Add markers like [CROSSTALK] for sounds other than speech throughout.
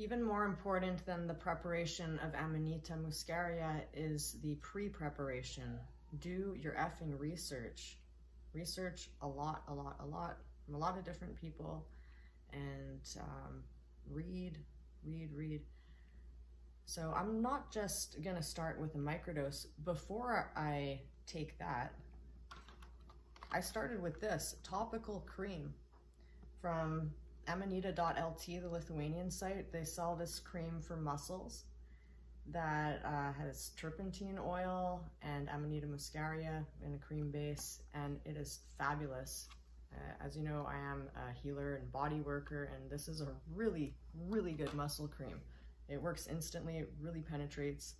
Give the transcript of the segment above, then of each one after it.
Even more important than the preparation of Amanita muscaria is the pre-preparation. Do your effing research. Research a lot, a lot, a lot from a lot of different people and um, read, read, read. So I'm not just gonna start with a microdose. Before I take that, I started with this topical cream from amanita.lt, the Lithuanian site. They sell this cream for muscles that uh, has turpentine oil and Amanita muscaria in a cream base, and it is fabulous. Uh, as you know, I am a healer and body worker, and this is a really, really good muscle cream. It works instantly, it really penetrates.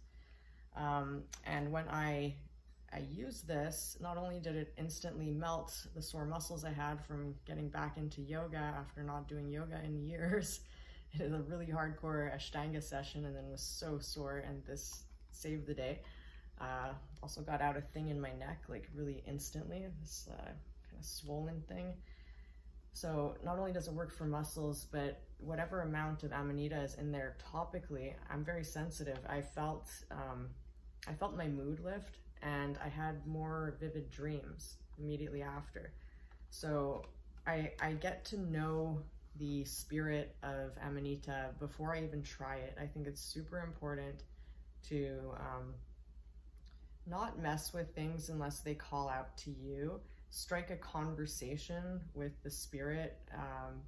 Um, and when I I used this, not only did it instantly melt the sore muscles I had from getting back into yoga after not doing yoga in years, [LAUGHS] it was a really hardcore Ashtanga session and then was so sore and this saved the day. Uh, also got out a thing in my neck like really instantly, this uh, kind of swollen thing. So not only does it work for muscles, but whatever amount of amanita is in there topically, I'm very sensitive. I felt, um, I felt my mood lift and I had more vivid dreams immediately after. So I, I get to know the spirit of Amanita before I even try it. I think it's super important to um, not mess with things unless they call out to you. Strike a conversation with the spirit um,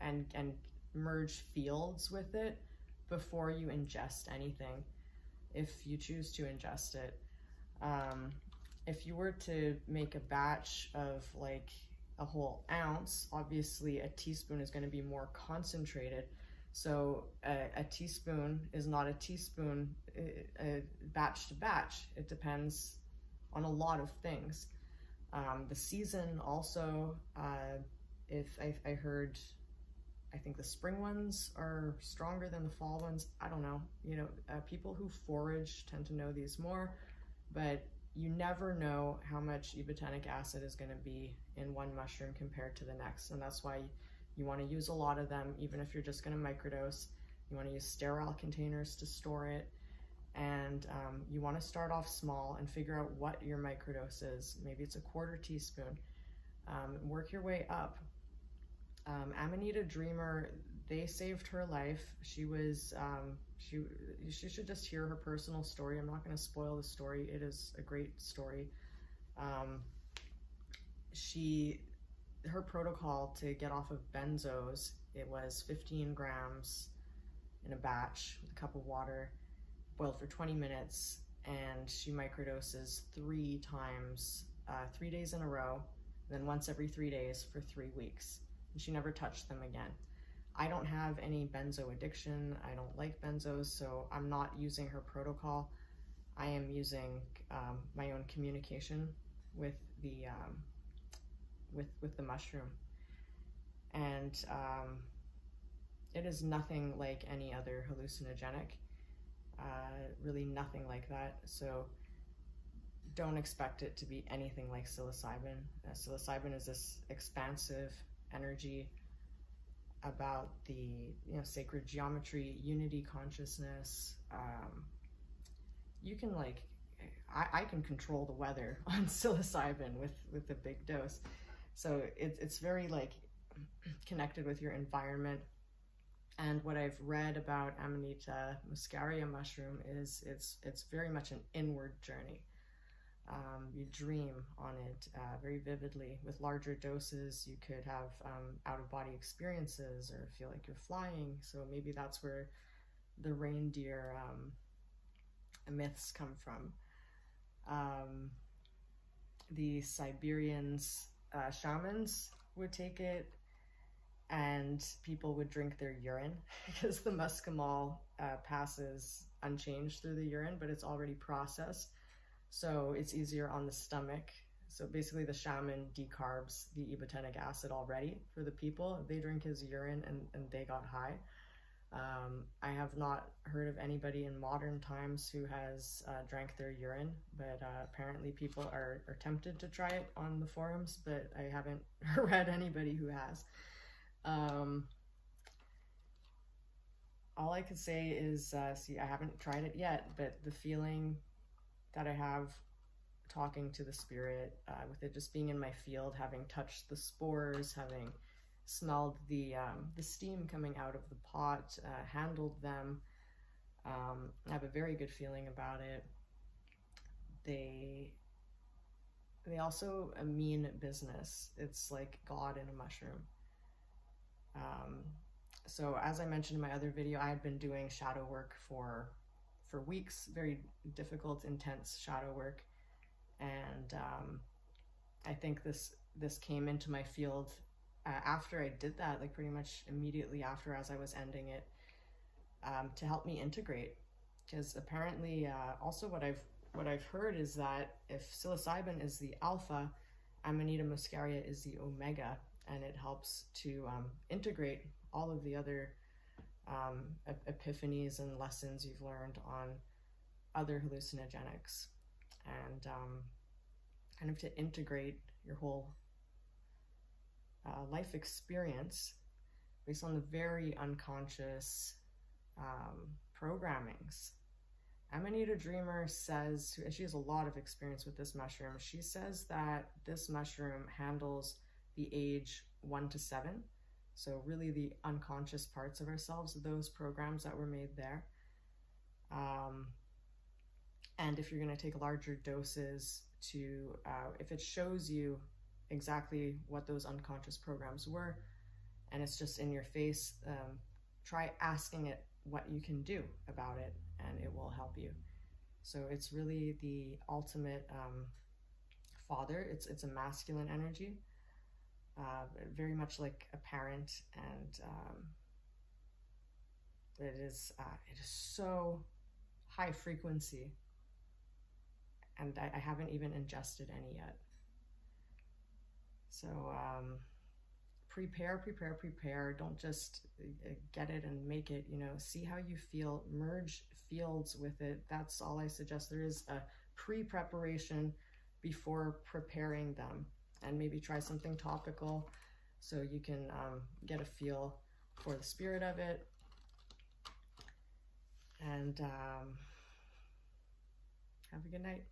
and, and merge fields with it before you ingest anything, if you choose to ingest it. Um, if you were to make a batch of like a whole ounce, obviously a teaspoon is going to be more concentrated. So a, a teaspoon is not a teaspoon a, batch to batch. It depends on a lot of things. Um, the season also, uh, if I, I heard, I think the spring ones are stronger than the fall ones. I don't know. You know, uh, people who forage tend to know these more but you never know how much ibotenic acid is going to be in one mushroom compared to the next. And that's why you want to use a lot of them, even if you're just going to microdose. You want to use sterile containers to store it. And um, you want to start off small and figure out what your microdose is. Maybe it's a quarter teaspoon. Um, work your way up. Um, Amanita Dreamer, they saved her life. She was um, she she should just hear her personal story. I'm not going to spoil the story. It is a great story. Um, she her protocol to get off of benzos it was 15 grams in a batch with a cup of water boiled for 20 minutes and she microdoses three times uh, three days in a row then once every three days for three weeks and she never touched them again I don't have any benzo addiction. I don't like benzos, so I'm not using her protocol. I am using um, my own communication with the um, with with the mushroom, and um, it is nothing like any other hallucinogenic. Uh, really, nothing like that. So don't expect it to be anything like psilocybin. Uh, psilocybin is this expansive energy about the you know sacred geometry, unity consciousness. Um, you can like, I, I can control the weather [LAUGHS] on psilocybin with with a big dose, so it's it's very like connected with your environment. And what I've read about Amanita muscaria mushroom is it's it's very much an inward journey. Um, you dream on it uh, very vividly. With larger doses, you could have um, out of body experiences or feel like you're flying. So maybe that's where the reindeer um, myths come from. Um, the Siberians, uh, shamans would take it and people would drink their urine [LAUGHS] because the muscimol uh, passes unchanged through the urine, but it's already processed. So it's easier on the stomach. So basically the shaman decarbs the ibotenic acid already for the people. They drink his urine and, and they got high. Um, I have not heard of anybody in modern times who has uh, drank their urine, but uh, apparently people are, are tempted to try it on the forums, but I haven't [LAUGHS] read anybody who has. Um, all I could say is, uh, see, I haven't tried it yet, but the feeling that I have talking to the spirit, uh, with it just being in my field, having touched the spores, having smelled the um, the steam coming out of the pot, uh, handled them. Um, I have a very good feeling about it. They they also mean business. It's like God in a mushroom. Um, so as I mentioned in my other video, I had been doing shadow work for for weeks, very difficult, intense shadow work, and um, I think this this came into my field uh, after I did that, like pretty much immediately after, as I was ending it, um, to help me integrate. Because apparently, uh, also what I've what I've heard is that if psilocybin is the alpha, Amanita muscaria is the omega, and it helps to um, integrate all of the other um, epiphanies and lessons you've learned on other hallucinogenics and um, kind of to integrate your whole uh, life experience based on the very unconscious um, programmings. Amanita Dreamer says, she has a lot of experience with this mushroom. She says that this mushroom handles the age one to seven. So, really, the unconscious parts of ourselves, those programs that were made there. Um, and if you're going to take larger doses, to uh, if it shows you exactly what those unconscious programs were, and it's just in your face, um, try asking it what you can do about it, and it will help you. So it's really the ultimate um, father. It's it's a masculine energy uh, very much like a parent, and um, it is uh, it is so high frequency, and I, I haven't even ingested any yet. So um, prepare, prepare, prepare. Don't just uh, get it and make it. You know, see how you feel. Merge fields with it. That's all I suggest. There is a pre-preparation before preparing them and maybe try something topical so you can um, get a feel for the spirit of it. And um, have a good night.